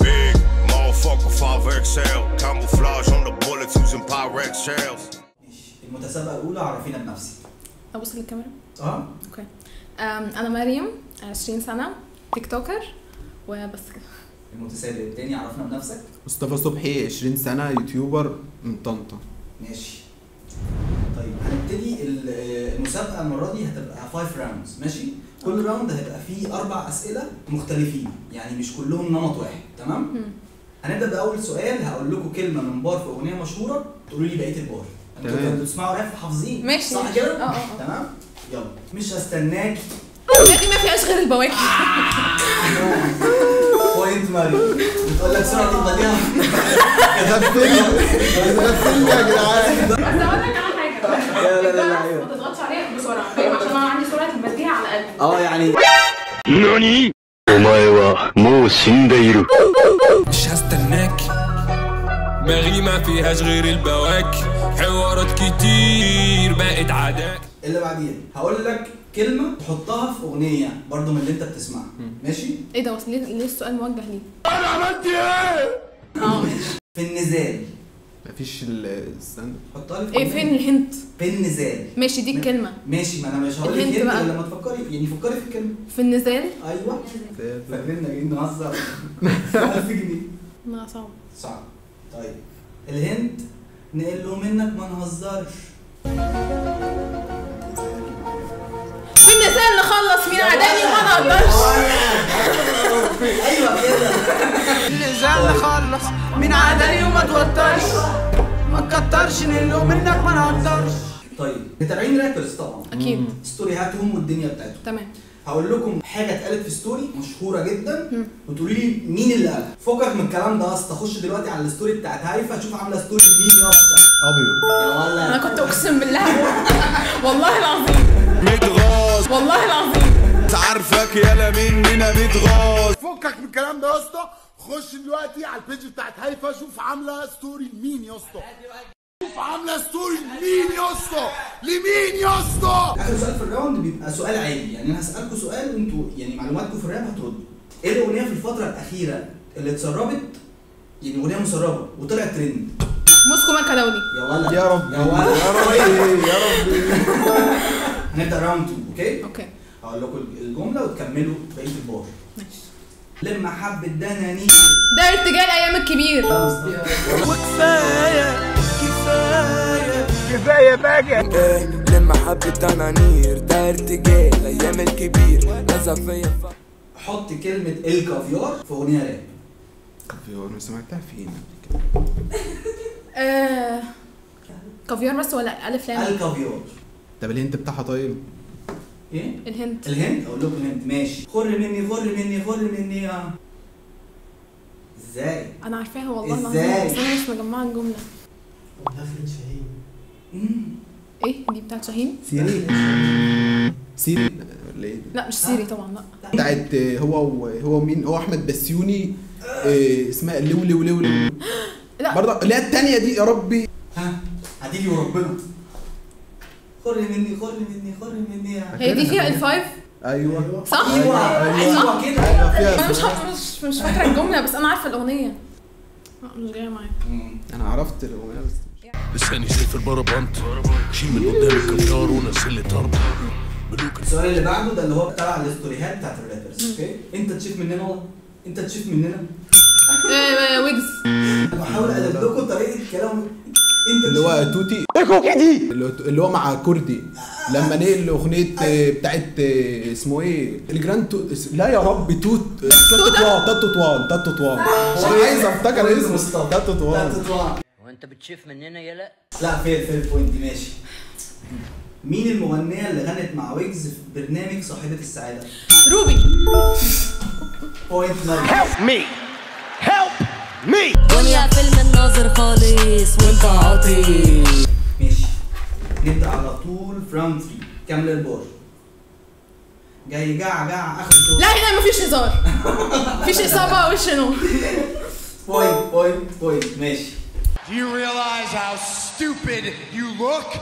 Big motherfucker, 5XL. Camouflage on the bullets using Pyrex shells. المتسابقه الاولى عرفينا بنفسك ابص للكاميرا آه okay أنا مريم 20 سنة TikToker وبس كده. المتسابق الثاني عرفنا بنفسك؟ مصطفى صبحي 20 سنة YouTuber من طنطا. ماشي. طيب هنبتدي ال- المسابقة المرة دي هتبقى 5 rounds ماشي؟ كل round هيبقى فيه أربع أسئلة مختلفين يعني مش كلهم نمط واحد تمام. هنبدأ بأول سؤال هقول لكم كلمة من بار في أغنية مشهورة تقولوا لي بقية البار. أنتوا بتسمعوا راب حافظين؟ ماشي صح. كده؟ أه أه أه. تمام؟ يلا مش هستناك لكن ما فيهاش غير البواكي بوينت ماري بتقول لك سرعه البديهه غفلني غفلني يا جدعان بس اقول لك على حاجه لا، لا، لا، الجرس أيوة. ما تضغطش عليه بسرعه فاهم عشان انا عندي سرعه البديهه على الاقل اه يعني 何お前はもう死んでいる مش هستناك دماغي ما فيهاش غير البواكي حوارات كتير بقت عادات اللي بعديها هقول لك كلمة تحطها في أغنية برضو من اللي انت بتسمعها. ماشي؟ إيه ده بس ليه السؤال موجه ليه؟ أنا عملت إيه؟ آه في النزال. مفيش الستاند حطها لي في إيه. فين ال hint؟ في النزال. ماشي دي الكلمة. ماشي ما أنا مش هقول لك ال hint hint لما تفكري. يعني فكري في الكلمة. في النزال؟ أيوه. فاكريننا جايين نهزر 1000 جنيه. لا صعب. صعب. طيب الهنت نقل له منك ما نهزرش. مين عداني وما نقدرش. أيوه كده. نزال نخلص من عدني وما توترش. ما تكترش نقله منك ما نقدرش. طيب متابعين رابرز طبعا. أكيد. ستوريهاتهم والدنيا بتاعتهم. تمام. هقول لكم حاجة اتقالت في story مشهورة جدا. وتقولي لي مين اللي قالها. فكك من الكلام ده أصلا خش دلوقتي على ال story بتاعت هيفا شوف عاملة story مين يا اسطى. أبيض. يا أنا ولا كنت أقسم بالله. والله العظيم. والله العظيم. عارفك يالا مننا متغاظ فكك من الكلام ده يا اسطى. خش دلوقتي على ال page بتاعت هيفا شوف عاملة story لمين يا اسطى. شوف عاملة story لمين يا اسطى. لمين يا اسطى. أخر سؤال في ال round بيبقى سؤال عادي. يعني أنا هسألكم سؤال وأنتوا يعني معلوماتكم في الراب هتردوا. إيه الأغنية في الفترة الأخيرة اللي اتسربت؟ يعني أغنية مسربة وطلعت ترند موسكو ماركه دولي يا ولا يا رب يا ولا يا رب يا رب هنبدأ round 2 okay okay. هقول لكم الجملة وتكملوا بقية البار. ماشي. لما حبة دنانير ده ارتجال أيام الكبير. وكفاية كفاية. إيه لما حبيت انانير ده ارتجال أيام الكبير. نزل فيا. حط كلمة الكافيار في أغنية راب. كافيار سمعتها فين؟ قبل كده آه... كافيار بس ولا ألف لام؟ الكافيار. طب الهنت بتاعها طيب. إيه؟ ال hint ال hint؟ أقول لكم ال hint. ماشي. خر مني خر مني خر مني. آه. إزاي؟ أنا عارفاها والله؟ العظيم. بس أنا مش مجمعة الجملة. مم. إيه؟ دي بتاعت شاهين؟ سيري. سيري. ولا إيه لا مش سيري طبعا لا. بتاعت هو هو مين؟ هو أحمد بسيوني إيه، اسمها لو لو لو لو لا. برضه اللي هي التانية دي يا ربي. ها هتيجي وربنا. خر مني خر مني خر مني. هي دي فيها ال vibe أيوه. صح؟ أيوه أيوه. كده. أيوه فيها أنا مش مش مش فاكرة الجملة بس أنا عارفة الأغنية. لا، مش جاية معايا. أنا عرفت الأغنية. بس لساني شايف البربنت شيل من قدام الكافيار ونزل لي طرب. السؤال اللي بعده ده اللي هو تبع ال story هات بتاعت ال rappers. okay؟ أنت تشوف مننا والله. أنت تشوف مننا. ويجز. أنا بحاول اقلب لكم طريقة الكلام انت اللي هو توتي. هو- اللي هو مع كردي. لما نقل اغنيه آه، بتاعت آه، اسمه إيه؟ الجراند تو... لا يا رب توت تاتو توان تاتو توان تاتو توان. هو عايز أفتكر اسمه. مصطفى. تاتو لا توان. تطلع وانت بتشوف مننا يلا لا؟ fair fair point ماشي. مين المغنية اللي غنت مع ويجز في برنامج صاحبة السعادة؟ روبي. point mark me help me دنيا فيلم الناظر خالص وانت عاطي ماشي. نبدأ على طول. في round 3 كامل البار. جاي جع جع آخر صوت لا هنا مفيش هزار. مفيش إصابة وش نو point point point ماشي. Do you realize how stupid you look?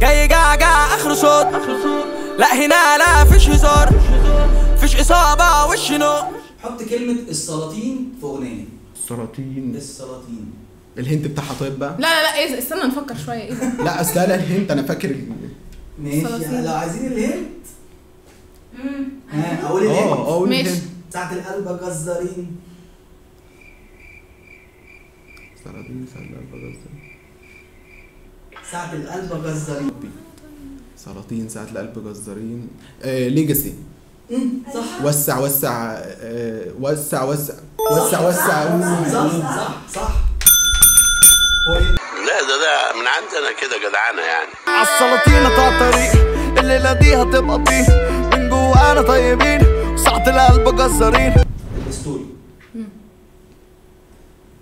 جاي جع جع آخر صوت لا هنا لا فيش هزار. فيش إصابة وش نو حط كلمة السلاطين في أغنية. السلاطين. السلاطين. ال hint بتاعها طيب بقى؟ لا لا لا إيه؟ استنى نفكر شوية إيه ده؟ لا اصل لا الهنت أنا فاكر ال- ماشي السلاطين. لو عايزين الهنت. ها أقول آه الهنت. آه قول ماشي. الهنت. ساعة القلب جزارين سلاطين سلاطين سلاطين. ساعة القلب جزارين سلاطين ساعة القلب جزارين آه ليجاسي أمم، صح. وسع وسع آه وسع وسع. وسع وسع. صح صح صح لا ده ده من عندنا كده جدعانة يعني. عالسلاطين قطع طريق الليلة دي هتبقى طين. من جوانا طيبين ساعة القلب جزارين. ال story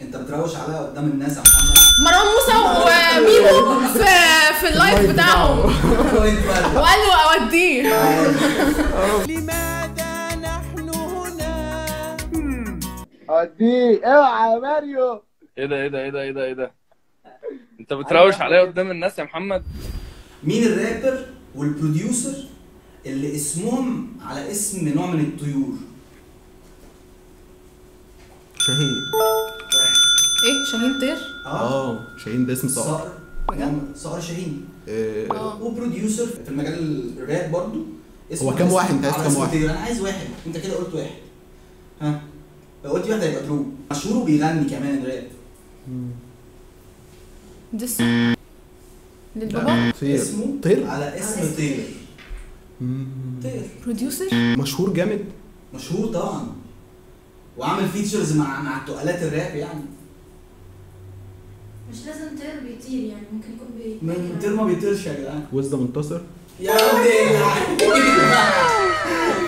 أنت بتروش عليا قدام الناس يا محمد؟ مروان موسى وميمو في في ال live بتاعهم. وقال له أوديه. ادي أوعى يا ماريو. إيه ده إيه ده إيه ده إيه ده إيه ده. أنت بتروش عليا قدام الناس يا محمد. مين ال rapper وال producer اللي اسمهم على اسم نوع من الطيور؟ شاهين. إيه؟ شاهين طير؟ آه. آه شاهين ده اسم صقر. صقر. صقر شاهين. آه، آه. و producer في المجال الراب برضو. اسمه هو كام واحد؟ أنت عايز كام واحد؟ أنا عايز واحد. أنت كده قلت واحد. ها؟ لو قلت واحد هيبقى ترو مشهور وبيغني كمان الراب. دس. للبابا. اسمه طير؟ على اسم طير. طير. producer؟ مشهور جامد. مشهور طبعا. وعامل features مع مع تقالات الراب يعني. مش لازم طير بيطير يعني ممكن يكون بي من طير ما بيطيرش يا جدعان. وزة منتصر. يا ابني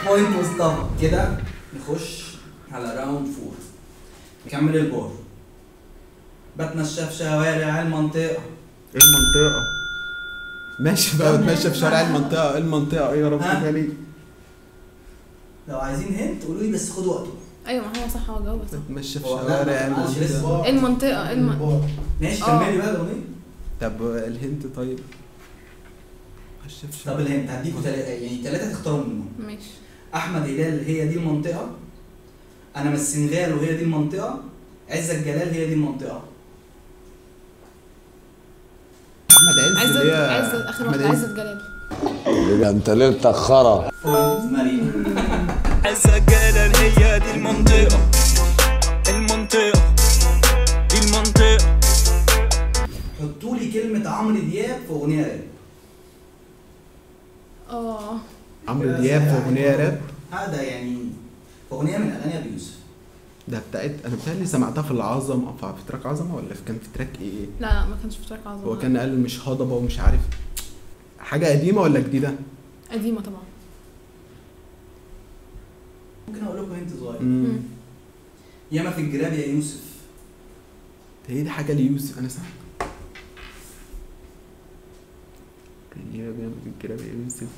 point مصطفى كده نخش على round four. نكمل البار بتمشى في شوارع المنطقة. إيه المنطقة؟ ماشي بقى بتمشى في شارع المنطقة. إيه المنطقة؟ إيه يا رب ليه لو عايزين hint قولوا لي بس خدوا وقتكم أيوه ما هو صح هو جاوب صح. بتمشى في شوارع المنطقة. بار. إيه المنطقة إيه الم... ماشي آه. كملي بقى الأغنية. طب الهنت طيب؟ طب شوارع. الهنت هديكوا تلاتة يعني تلاتة تختاروا منهم. ماشي. أحمد هلال هي دي المنطقة؟ أنا من السنغال وهي دي المنطقة. عزة الجلال هي دي المنطقة. أحمد عز عزت عزت آخر واحدة عز. عزت جلال أنت ليلتك خرا عزة جلال هي دي المنطقة. المنطقة. دي المنطقة. حطوا لي كلمة عمرو دياب في أغنية راب. آه. عمرو دياب في أغنية راب؟ هذا يعني في أغنية من أغاني أبي يوسف. ده بتاعت أنا بتهيألي سمعتها في العظمة. في في track عظمة ولا في- كان في track إيه؟ لا لا ما كانش في track عظمة. هو كان قال مش هضبة ومش عارف. حاجة قديمة ولا جديدة؟ قديمة طبعا. ممكن أقول لكم hint صغير. ياما في الجراب يا يوسف. هي دي حاجة ليوسف أنا سامع يا بيعمل الكلام يا يوسف.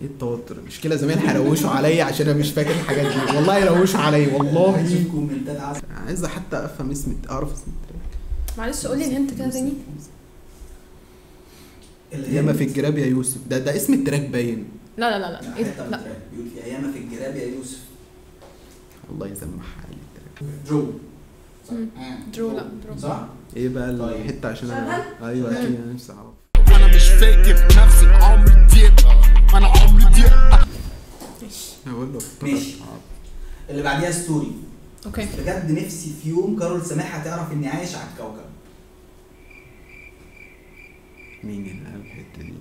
إيه التوتر؟ المشكلة زمان هيروشوا عليا عشان أنا مش فاكر الحاجات دي. والله يروشوا عليا والله. هشوف comment ات عسل عايز حتى أفهم اسم أعرف اسم ال track. معلش قولي ال hint كده تاني. ياما في الجراب يا يوسف. ده ده اسم ال track باين. لا لا لا لا. إيه؟ ده لا. ال track. بيقول فيها ياما في الجراب يا يوسف. الله يسمحها لي ال track درو. صح. درو لا درو. صح؟ إيه بقى. الحتة عشان أنا أيوه أكيد أنا نفسي أعرف. أنا مش فاكر نفسي عمرو دياب ماشي هقول له ماشي. اللي بعديها story okay. بجد نفسي في يوم كارول سماحة تعرف إني عايش على الكوكب. مين اللي قال الحتة دي؟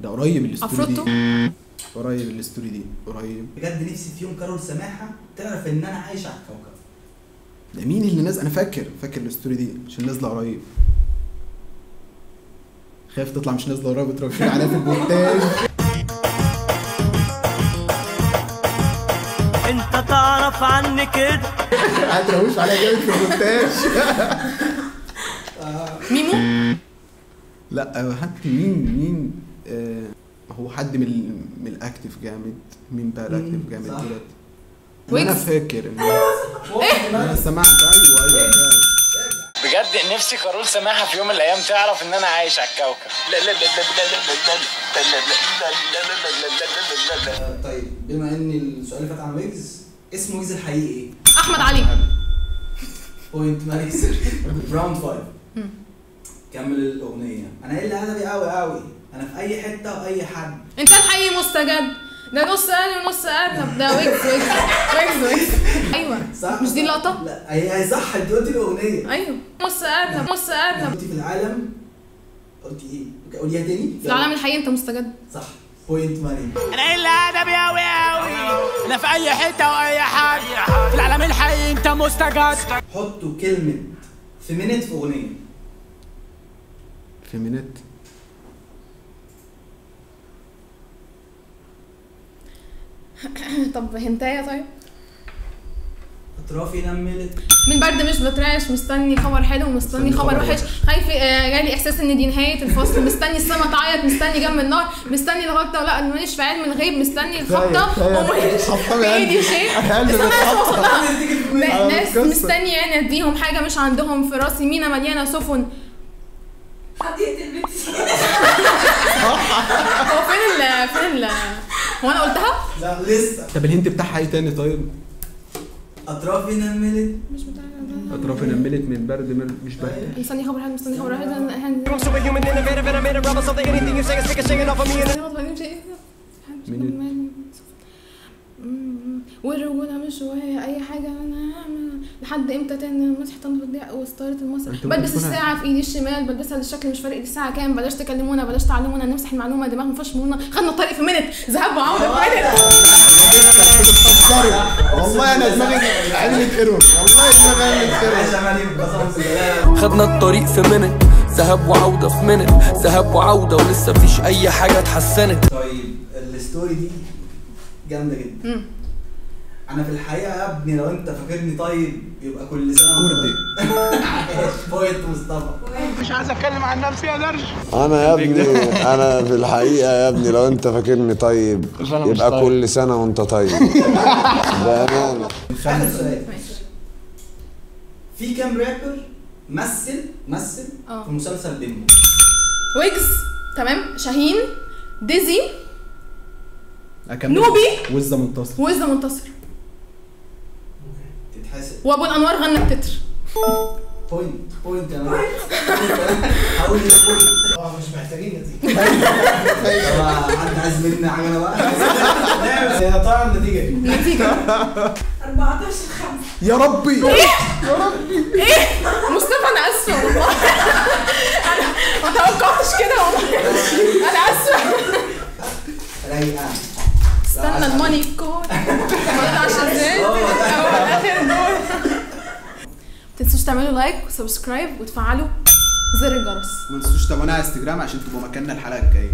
ده قريب ال story دي. قريب ال story دي. قريب. بجد نفسي في يوم كارول سماحة تعرف إن أنا عايش على الكوكب. ده مين اللي نازل أنا فاكر فاكر ال story دي عشان نازلة قريب. خايف تطلع مش نازلة قريب وتروشين عليها في المونتاج اعرف عني كده هتروش عليا جامد في المونتاج ميمو لا حد مين مين آه هو حد من من الاكتف جامد مين بقى الاكتف جامد دولت دلوقتي أنا فاكر ان أنا سمعت أيوه أيوه بجد نفسي كارول سماحه في يوم من الأيام تعرف ان أنا عايش على الكوكب طيب بما ان السؤال فات على ويجز اسم ويجز الحقيقي إيه؟ أحمد علي. point ماريس round five كمل الأغنية. أنا قايل ادبي قوي قوي. أنا في أي حتة وأي حد. أنت الحقيقي مستجد. ده نص قال ونص قال. طب ده ويجز ويجز ويجز ويجز. أيوه. صح؟ مش دي اللقطة؟ لا هي هي صح. أنت قلتي الأغنية. أيوه. نص قال. طب نص قال. طب قلتي في العالم. قلتي إيه؟ قوليها تاني. في العالم الحقيقي أنت مستجد. صح. point ماري أنا قايل أدبي أوي أوي. أنا في أي حتة وأي حاجة في العالم الحقيقي أنت مستجد. حطوا كلمة في منت في أغنية. في منت طب هنتاية طيب؟ اطرافي نملت من برد مش بترعش مستني خبر حلو مستني خبر وحش. خايف آه، جالي إحساس إن دي نهاية الفصل. مستني السما تعيط مستني جنب النار مستني الغلطه ولا أنا ماليش في علم الغيب مستني الخبطة. وماليش ايدي. شيء ناس. مستني يعني أديهم حاجة مش عندهم. في راسي مينا مليانة سفن. هو فين ال فين ال؟ هو أنا قلتها؟ لا لسه. طب الهنت بتاعها إيه تاني طيب؟ اطرافي نملت. مش بتاع اطرافي نملت من برد مر- مش برد. مستني خبر حلو مستني خبر حلو I'm والرجولة مش وهي أي حاجة أنا هعمل. لحد إمتى تاني؟ مسحت أنا وستارت المسرح بلبس الساعة في إيدي الشمال بلبسها للشكل مش فارق الساعة كام. بلاش تكلمونا بلاش تعلمونا نمسح المعلومة. دماغ ما فيهاش مرونة. خدنا الطريق في منت. ذهاب وعودة في منت. والله أنا دماغي علمت error والله دماغي علمت error خدنا الطريق في منت. ذهاب وعودة في منت. ذهاب وعودة ولسه مفيش أي حاجة اتحسنت. طيب ال story دي جامدة جدا. أنا في الحقيقة يا ابني لو أنت فاكرني طيب يبقى كل سنة كردي. point مصطفى. مش عايز أتكلم عن نفسي يا درش أنا يا ابني أنا في الحقيقة يا ابني لو أنت فاكرني طيب يبقى طيب. كل سنة وأنت طيب. بأمانة. آخر سؤال في كام رابر مثل مثل آه. في مسلسل بيمبو ويجز تمام. شاهين ديزي أكمل. نوبي. وزة منتصر. وإزا منتصر. تتحاسب وأبو الأنوار غنى التتر. point point يا man هقول لك point آه مش محتاجين نتيجة. طب حد عايز مني حاجة أنا بقى يا ترى النتيجه إيه؟ نتيجة. 14 5 يا ربي. إيه؟ إيه؟ مصطفى أنا آسفة والله. أنا ما توقعتش كده والله. أنا آسفة. رايقة. استنى الماني كود ما عشان إزاي متنسوش تعملوا لايك وسبسكرايب وتفعلوا زر الجرس. ما تنسوش تابعونا على انستجرام عشان تبقوا مكاننا الحلقة الجاية.